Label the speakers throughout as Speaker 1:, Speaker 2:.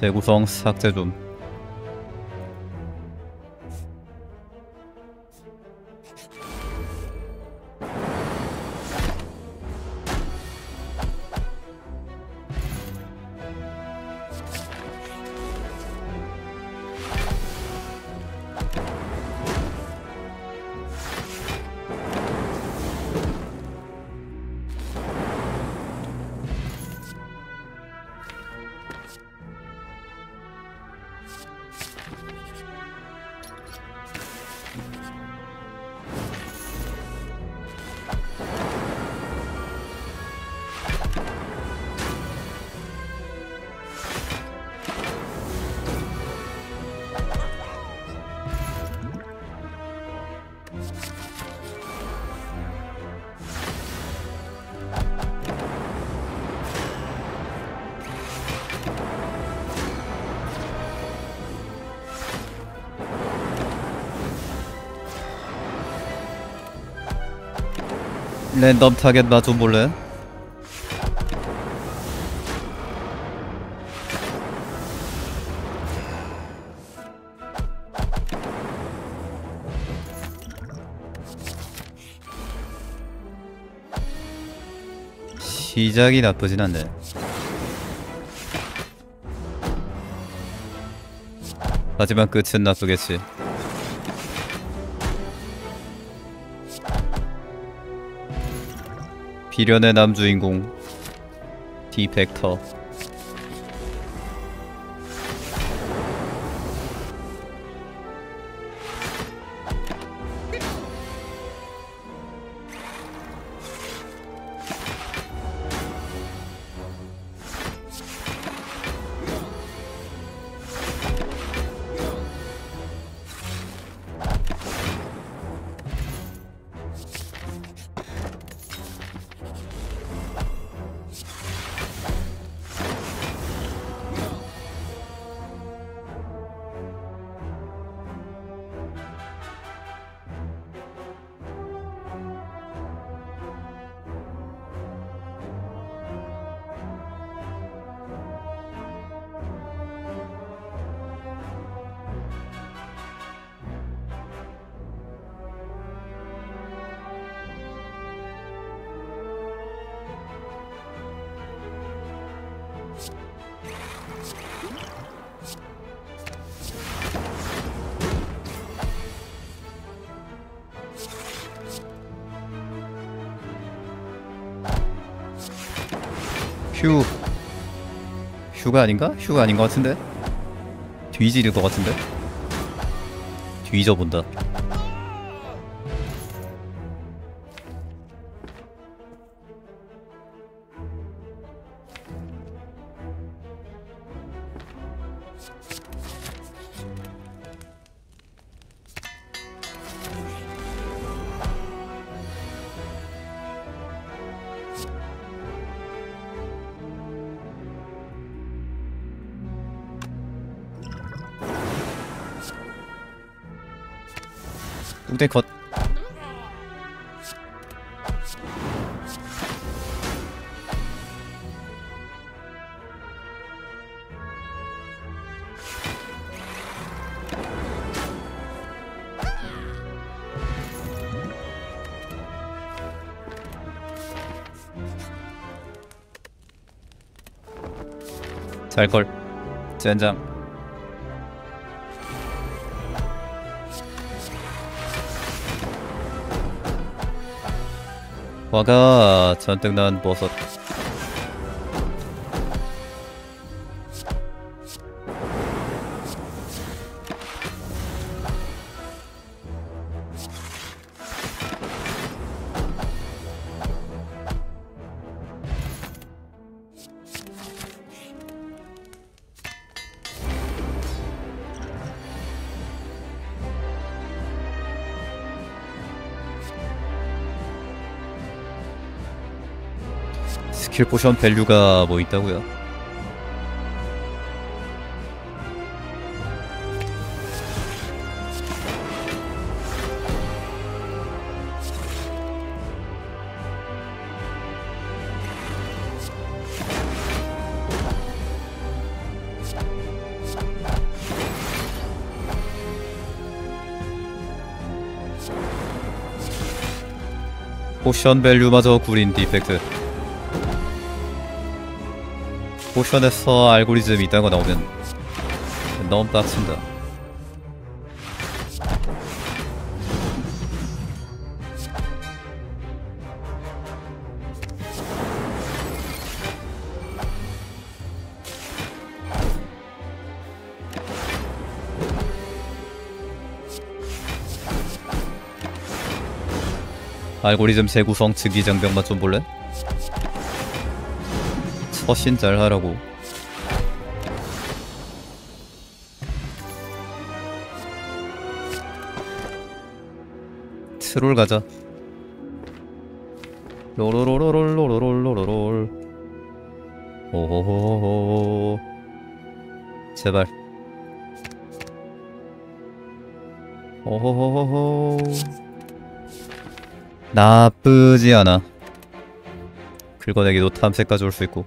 Speaker 1: 재구성 삭제 좀. 랜덤 타겟 나좀 볼래? 시작이 나쁘진 않네. 하지만 끝은 나쁘겠지. 비련의 남주인공 디펙터 휴 휴가 아닌가? 휴가 아닌 것 같은데? 뒤지릴 것 같은데? 뒤져본다 잘걸 젠장. 화가 잔뜩 난 버섯 스킬 포션 밸류가 뭐 있다고요? 포션 밸류마저 구린 디펙트 포션에서 알고리즘 이딴 거 나오면 너무 빡친다 알고리즘 재구성 즉위 장벽만 좀 볼래? 훨씬 잘 하라고. 트롤 가자. 로로로로롤로로롤로롤. 오호호호 제발. 오호호호호. 나쁘지 않아. 긁어내기도 탐색까지 올 수 있고.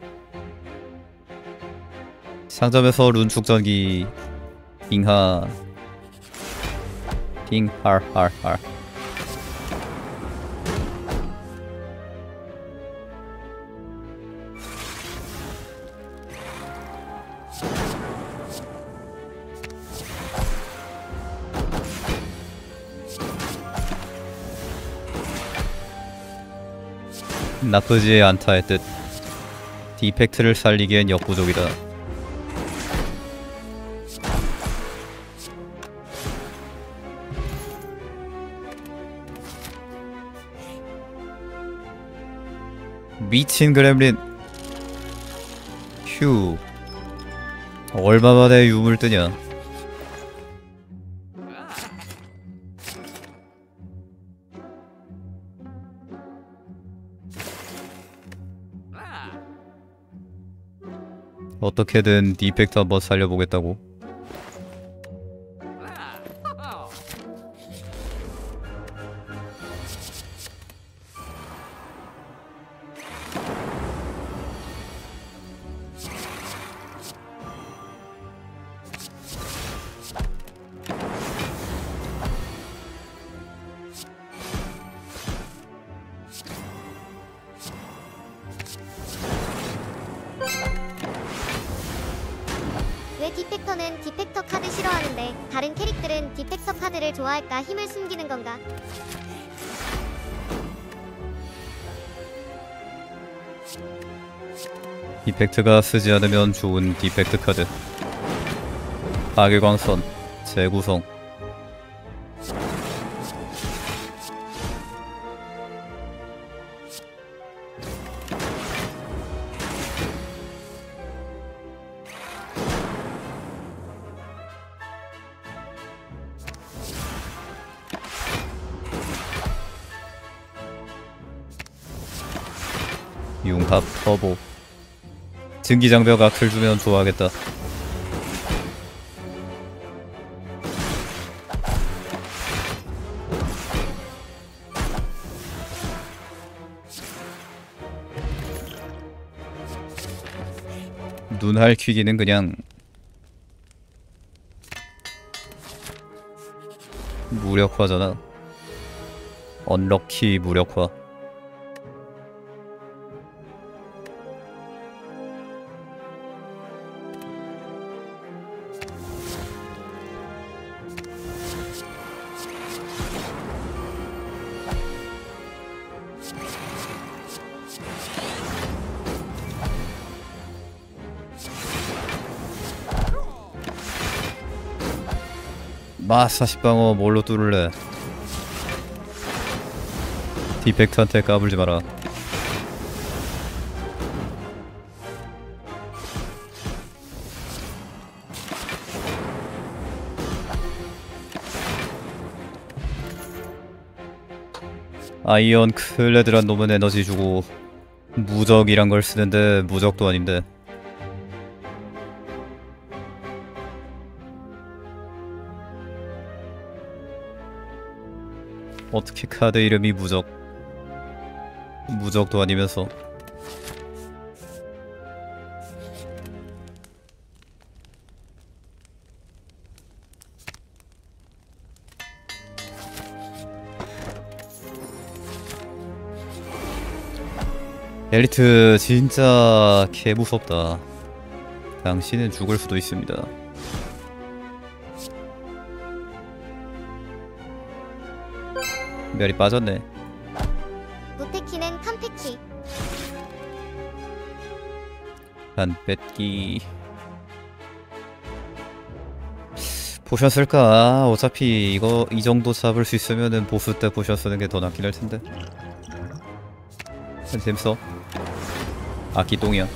Speaker 1: 상점에서 룬 축전기. 잉하. 잉할할할 나쁘지 않다의 뜻. 디펙트를 살리기엔 역부족이다 미친 그렘린. 휴. 얼마만에 유물 뜨냐? 어떻게든 디펙트 한번 살려보겠다고 디펙트가 쓰지 않으면 좋은 디펙트 카드. 파괴광선 재구성. 융합 터보 증기장벽 아클 주면 좋아하겠다. 눈할 퀴기는 그냥 무력화잖아. 언럭키 무력화 마사식방어 뭘로 뚫을래? 디펙트한테 까불지 마라. 아이언클래드란 놈은 에너지 주고 무적이란 걸 쓰는데 무적도 아닌데 어떻게 카드 이름이 무적 무적도 아니면서 엘리트 진짜 개 무섭다. 당신은 죽을 수도 있습니다. 멸이 빠졌네.
Speaker 2: 무테키는 컴패키
Speaker 1: 한 뺏기. 보셨을까? 어차피 이거 이 정도 잡을 수 있으면은 보스 때 보셔 쓰는 게 더 낫긴 할 텐데. 재밌어. 아기똥이야.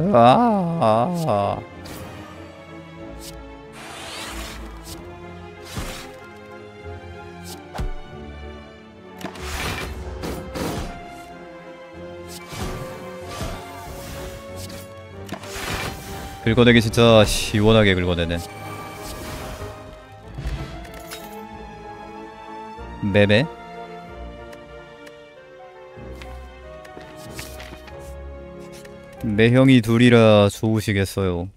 Speaker 1: 아. 긁어내기 진짜 시원하게 긁어내네. 매매? 매형이 둘이라 좋으시겠어요.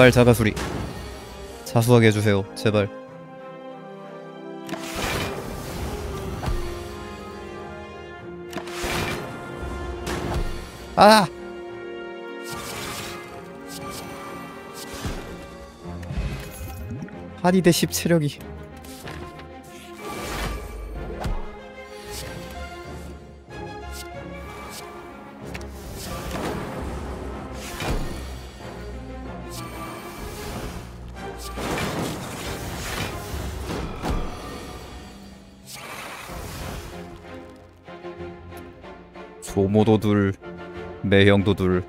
Speaker 1: 제발 자가수리. 자수하게 해주세요 제발. 아! 한이 대 10 체력이 모도 둘 매형도 둘.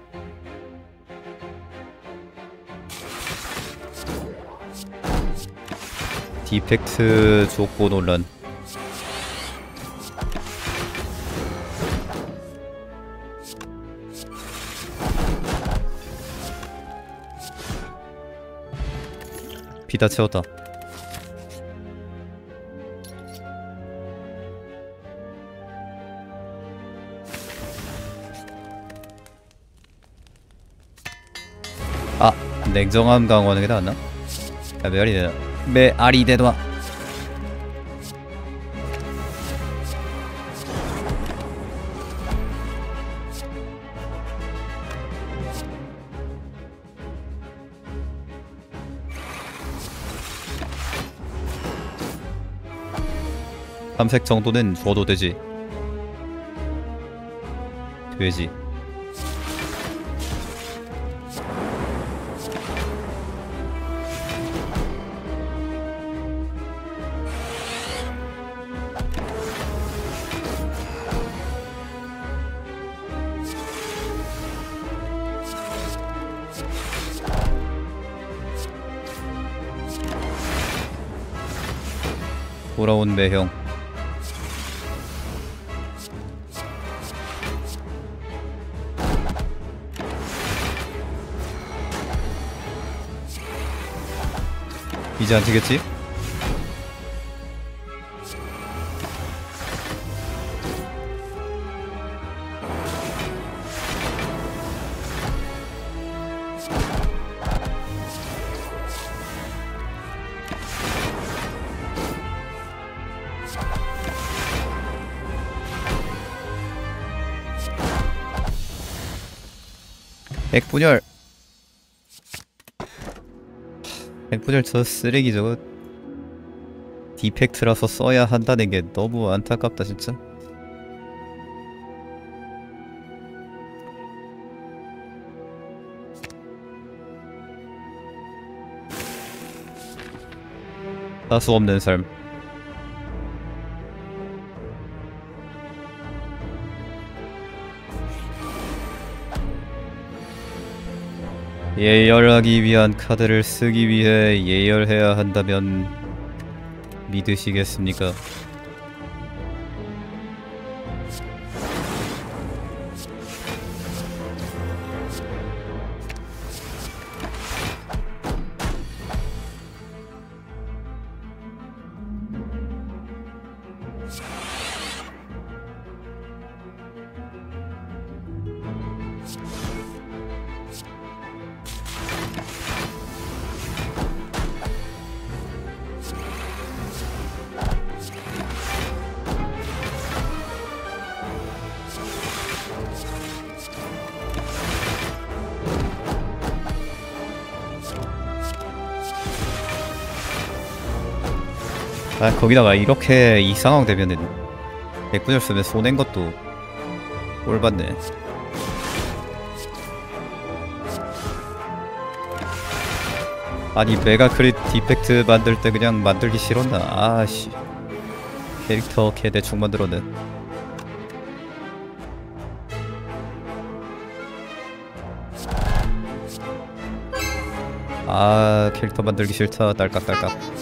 Speaker 1: 디펙트 족보 논란. 비다 채웠다 냉정함 강화하는 게 나았나? 아, 메아리 되나? 메아리 되나? 삼색 정도는 줘도 되지. 되지. 돌아온 매형 이제 안 되겠지? 백분열 저 쓰레기 저거 디펙트라서 써야 한다는 게 너무 안타깝다 진짜. 따수 없는 삶. 예열하기 위한 카드를 쓰기 위해 예열해야 한다면 믿으시겠습니까? 거기다가 이렇게 이 상황 되면은 백분열 쓰면 손해인 것도 꼴받네. 아니 메가 크릿 디펙트 만들 때 그냥 만들기 싫었나? 아씨. 캐릭터 개 대충 만들었네. 아 캐릭터 만들기 싫다. 딸깍딸깍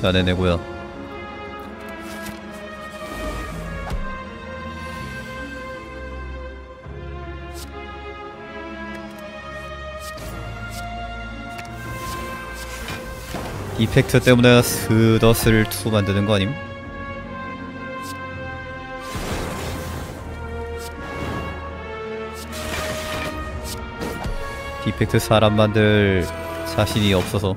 Speaker 1: 자 네 내고요 이펙트 때문에 스더스를 투 만드는 거 아님? 디펙트 사람 만들 자신이 없어서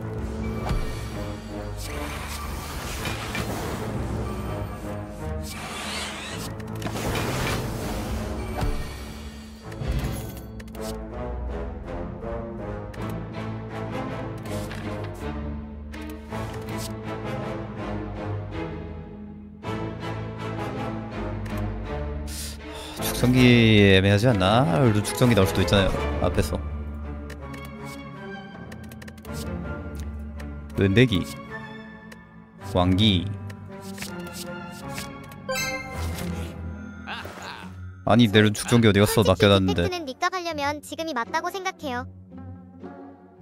Speaker 1: 애매하지 않나? 축성기 나올 수도 있잖아요 앞에서. 은대기. 왕기. 아니 내려 축성기 어디갔어? 맡겨놨는데.
Speaker 2: 디펙트는 니값 하려면 지금이 맞다고 생각해요.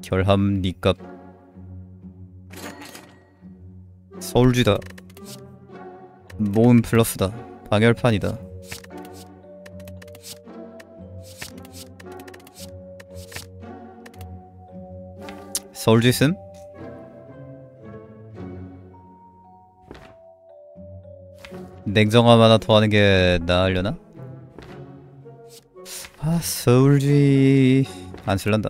Speaker 1: 결함 니값. 서울쥐다. 모음 플러스다. 방열판이다 서울쥐 씀? 냉정함 하나 더 하는 게 나으려나? 아 서울쥐 안 쓸란다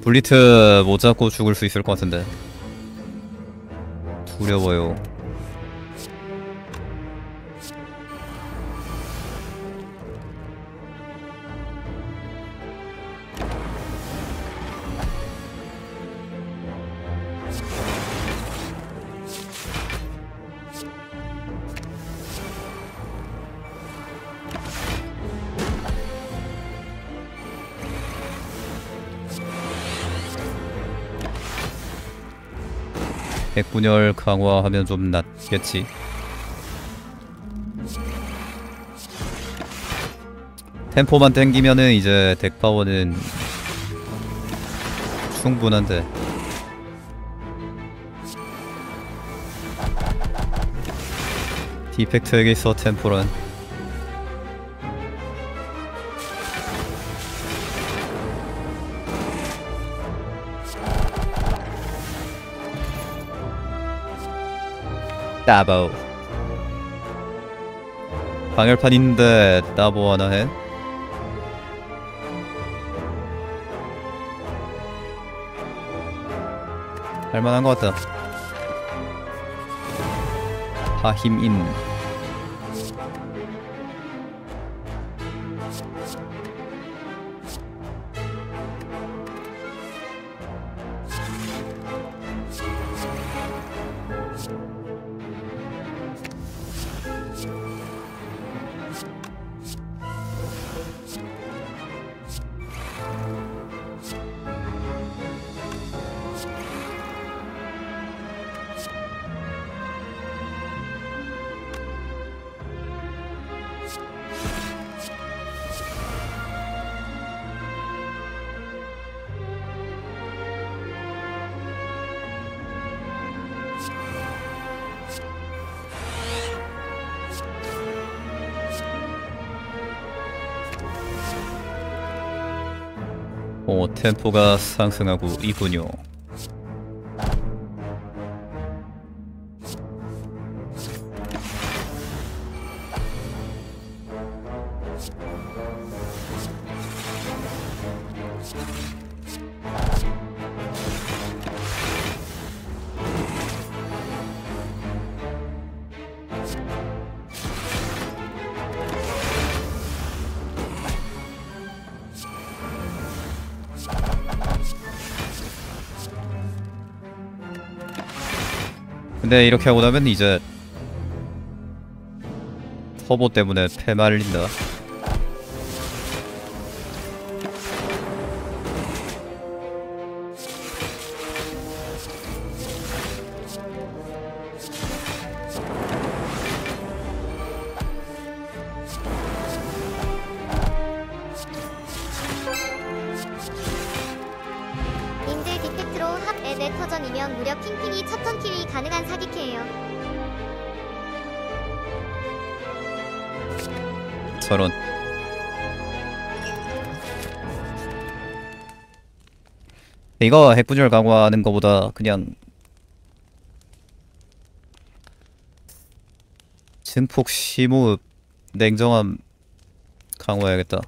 Speaker 1: 블리트 못 잡고 죽을 수 있을 것 같은데 두려워요 백분열 강화하면 좀 낫겠지. 템포만 땡기면은 이제 덱 파워는 충분한데. 디펙트에게 있어 템포란 따보 방열판 있는데 따보 하나 해? 할만한 것 같다. 하힘인. 오, 템포가 상승하고 있군요. 근데 이렇게 하고 나면 이제 터보 때문에 패 말린다.
Speaker 2: 에드 터전이면 무려 킹킹이 첫턴 킬이 가능한 사기캐예요.
Speaker 1: 저런. 이거 핵분열 강화하는 거보다 그냥 증폭 심호흡 냉정함 강화해야겠다.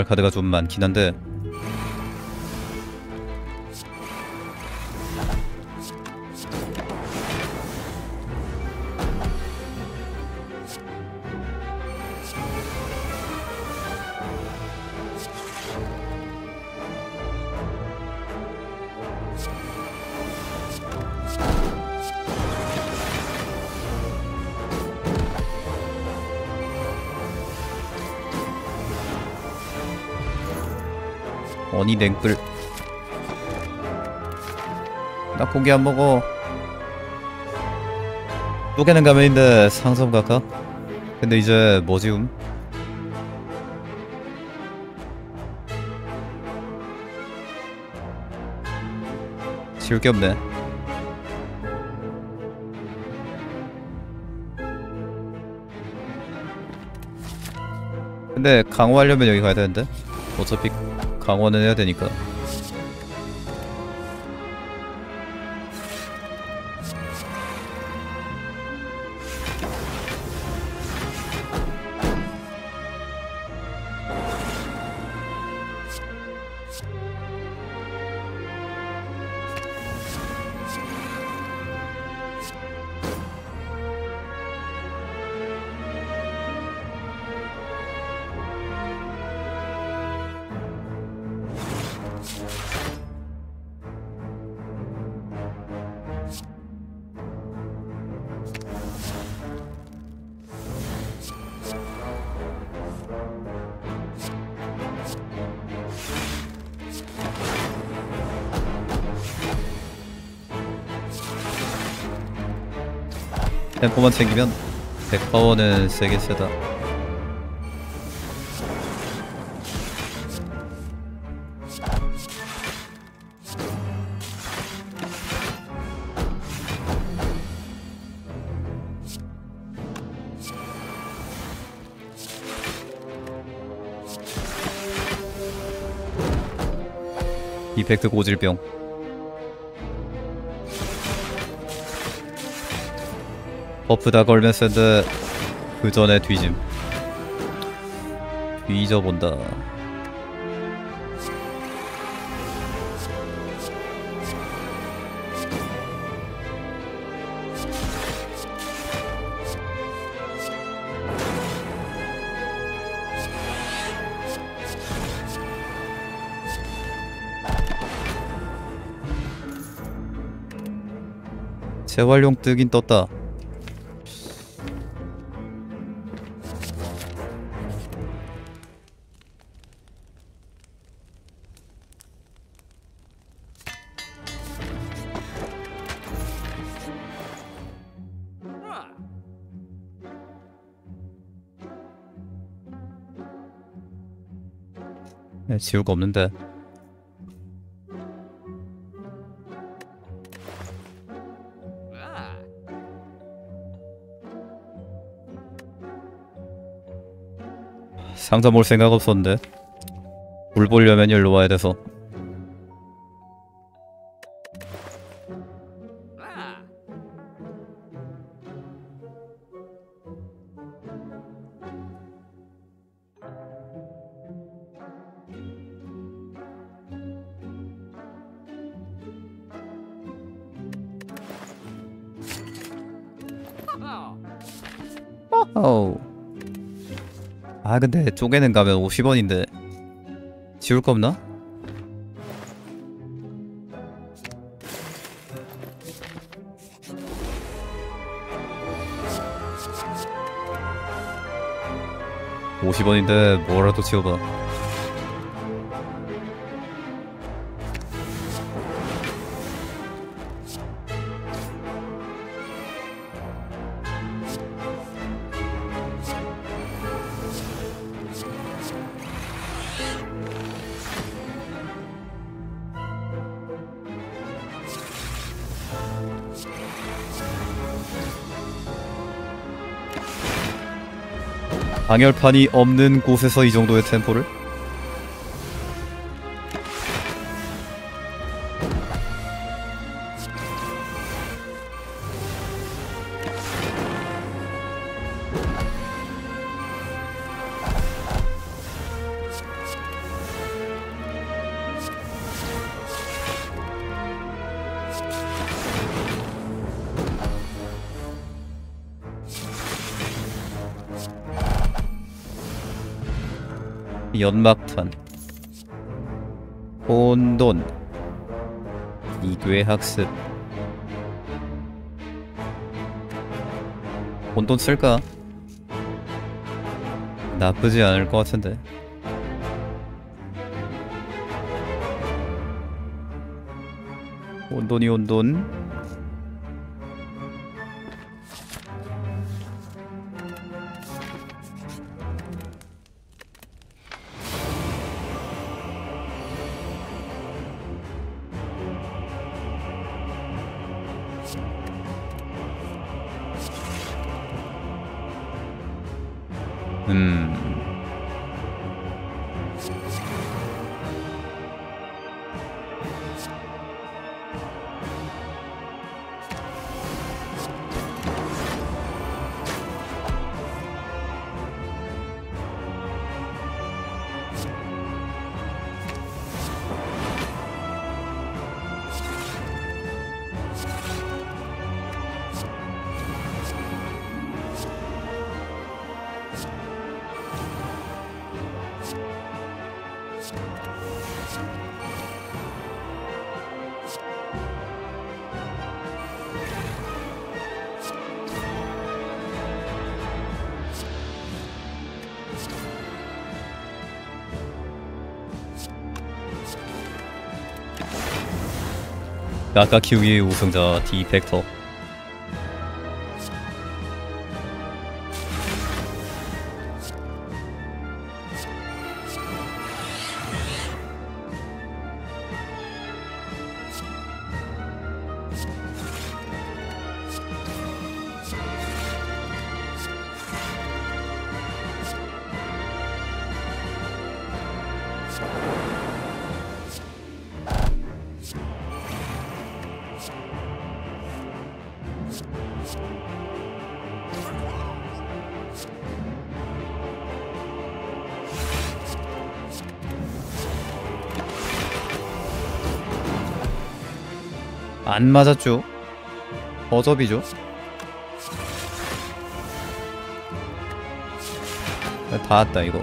Speaker 1: 강활 카드가 좀 많긴 한데 어니 냉불 나 고기 안 먹어 쪼개는 가면인데 상점 갈까? 근데 이제 뭐지움? 지울 게 없네 근데 강화하려면 여기 가야 되는데 어차피 강화는 해야 되니까 템포만 챙기면 100파워는 세게 세다. 이펙트 고질병. 버프 다 걸면 센데 그 전에 뒤짐. 뒤져본다. 재활용 뜨긴 떴다 지울 거 없는데. 상자 몰 생각 없었는데. 물 보려면 일로 와야 돼서 근데 쪼개는 가면 50원인데 지울 거 없나? (50원인데) 뭐라도 지워봐 방열판이 없는 곳에서 이 정도의 템포를? 연막탄 혼돈 이괴 학습. 혼돈 쓸까? 나쁘지 않을 것 같은데. 혼돈이 혼돈 음아 까까키우의 우승자 디펙터. Thank 안 맞았죠? 어접이죠? 다 왔다 이거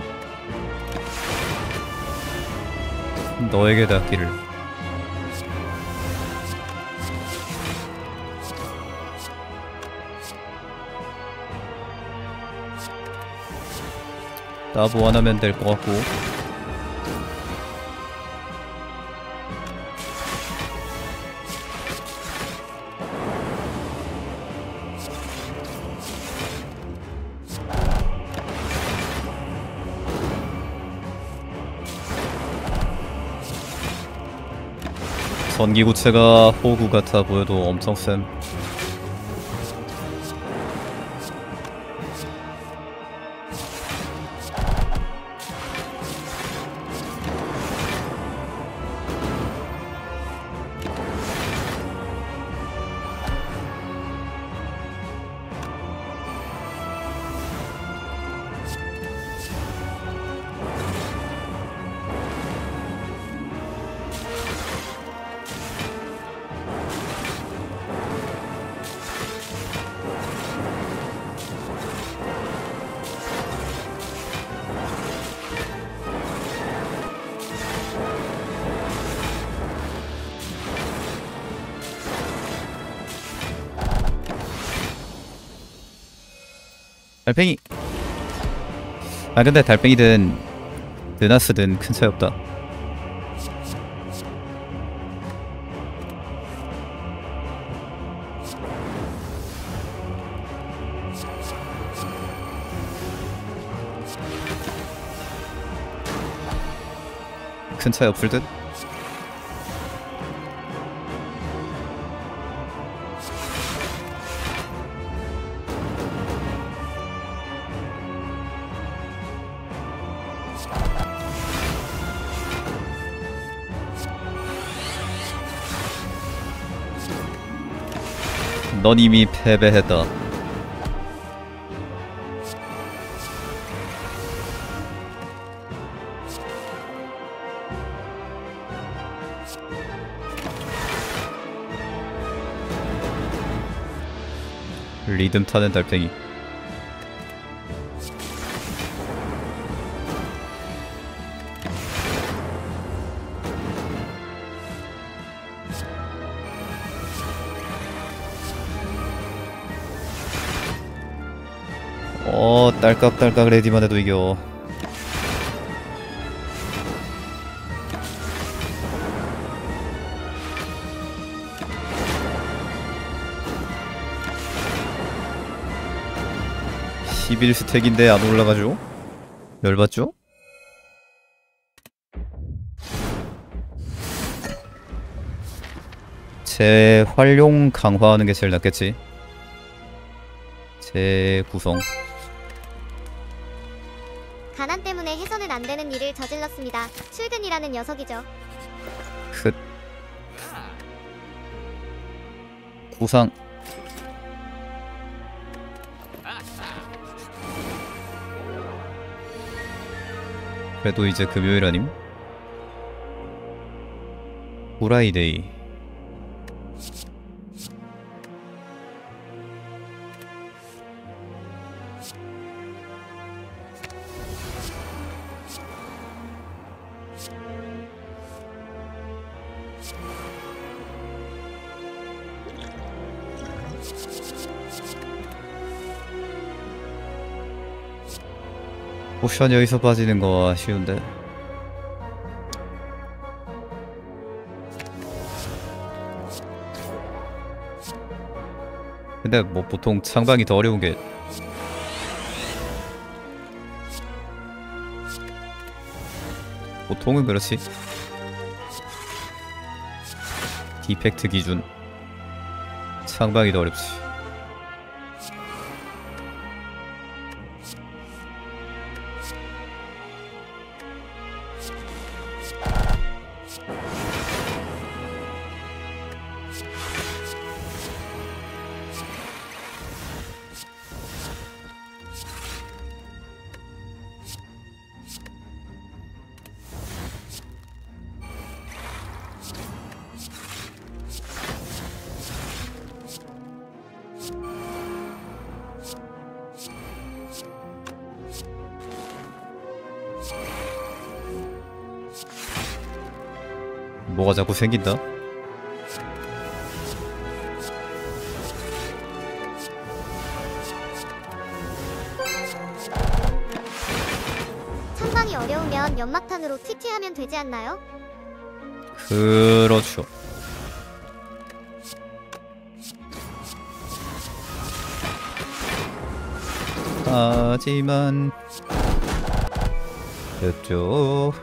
Speaker 1: 너에게 닿기를 나보 원하면 될 것 같고 전기구체가 호구 같아 보여도 엄청 쌤 달팽이 아 근데 달팽이든 느나스든 큰 차이 없다 큰 차이 없을 듯? 넌 이미 패배했다. 리듬 타는 달팽이. 딸깍딸깍 레디만 해도 이겨. (11 스택인데 안 올라가죠) 열받죠? 재활용 강화하는 게 제일 낫겠지. 재구성
Speaker 2: 출근이라는 녀석이죠.
Speaker 1: 크 구상 그래도 이제 금요일 아님? 후라이데이 포션 여기서 빠지는 거 아쉬운데. 근데 뭐 보통 창방이 더 어려운 게 보통은 그렇지. 디펙트 기준. 창방이 더 어렵지 뭐가 자꾸 생긴다?
Speaker 2: 찬방이 어려우면 연막탄으로 TT하면 되지 않나요?
Speaker 1: 그렇죠. 하지만 됐죠.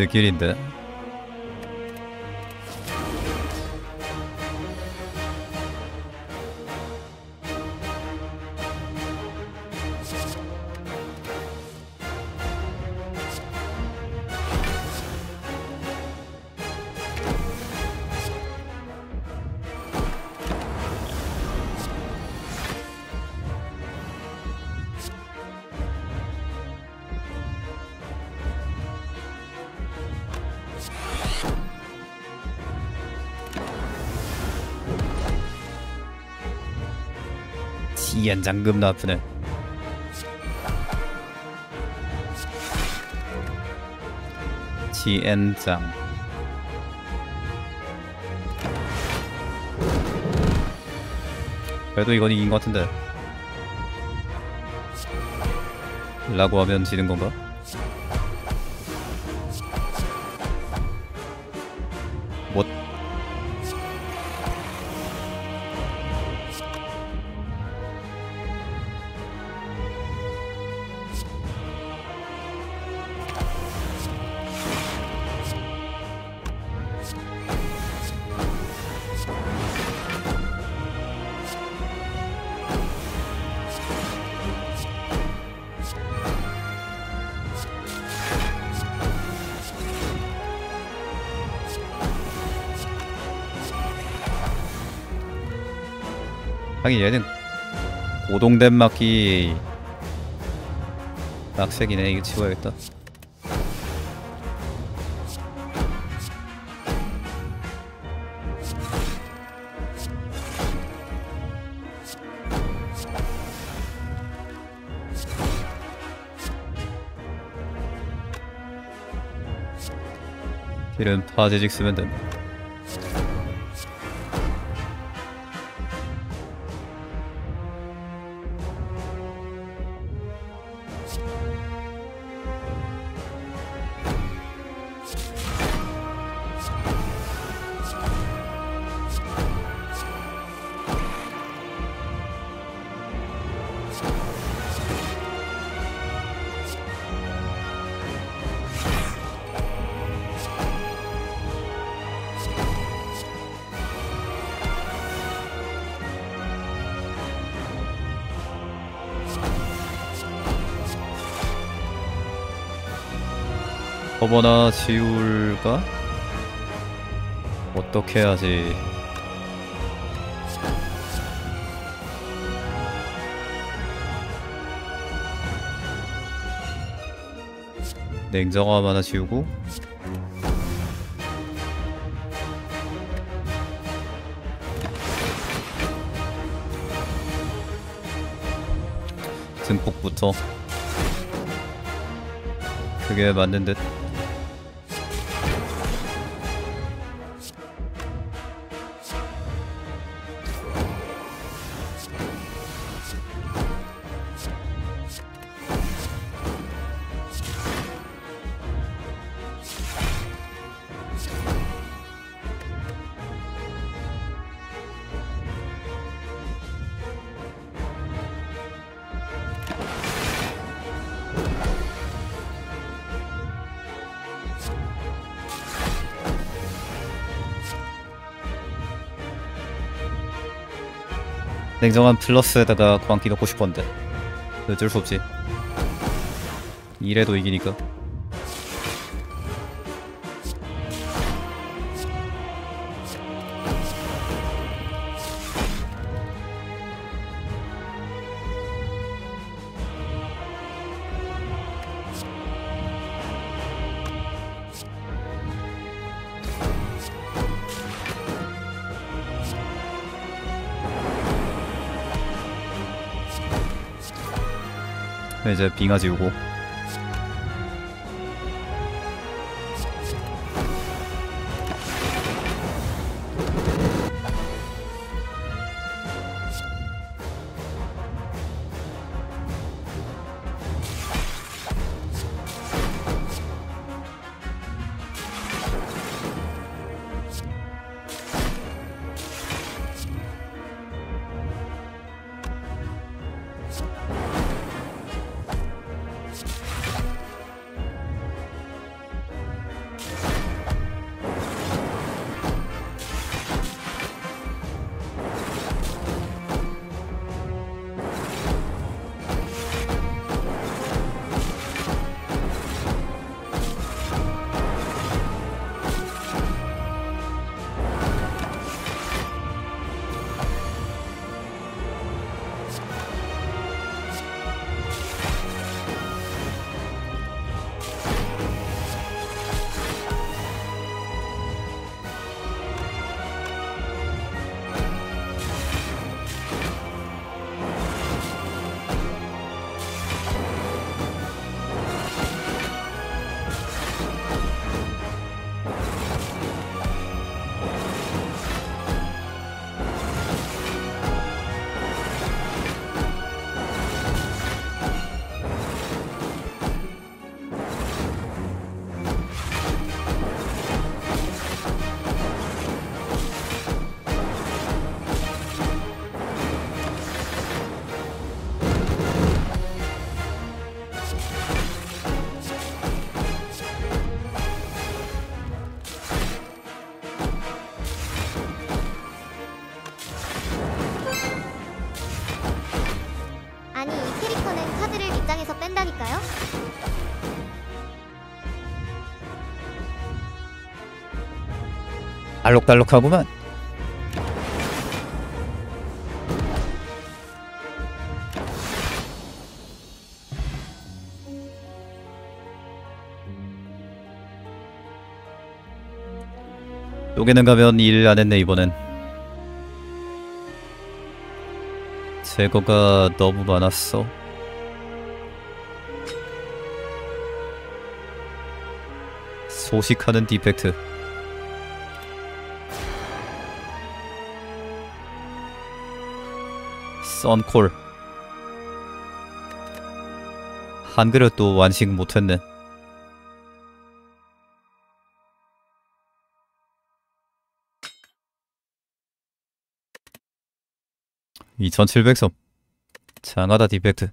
Speaker 1: 스킬인데 지연 장금 나쁘네. 지엔장 그래도 이건 이긴 것 같은데 라고 하면 지는 건가? 하긴 얘는 고동된 막기 낙색이네. 이거 치워야겠다. 길은 파제직 쓰면 된다 허버나 지울까? 어떻게 해야지? 냉정함 하나 지우고? 증폭부터 그게 맞는 듯 냉정한 플러스에다가 광기 넣고 싶었는데. 어쩔 수 없지. 이래도 이기니까 이제 빙하 지 우고 알록달록하구만. 여기는 가면 일 안 했네 이번엔. 제거가 너무 많았어. 소식하는 디펙트 썬콜 한 그릇도 완식 못했네. 2700섭 장하다 디펙트